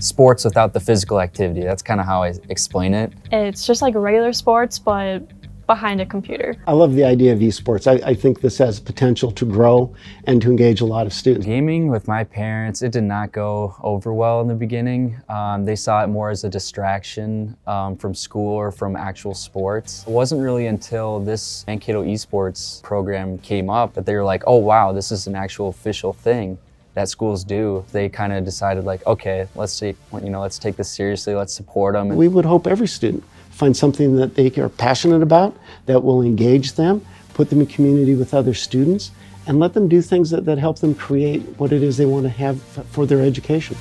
sports without the physical activity. That's kind of how I explain it. It's just like regular sports, but behind a computer. I love the idea of esports. I, I, think this has potential to grow and to engage a lot of students. Gaming with my parents, it did not go over well in the beginning. Um, they saw it more as a distraction um, from school or from actual sports. It wasn't really until this Mankato esports program came up that they were like, oh wow, this is an actual official thing that schools do. They kind of decided like, okay, let's take, you know, let's take this seriously, let's support them. We would hope every student find something that they are passionate about, that will engage them, put them in community with other students, and let them do things that, that help them create what it is they want to have for their education.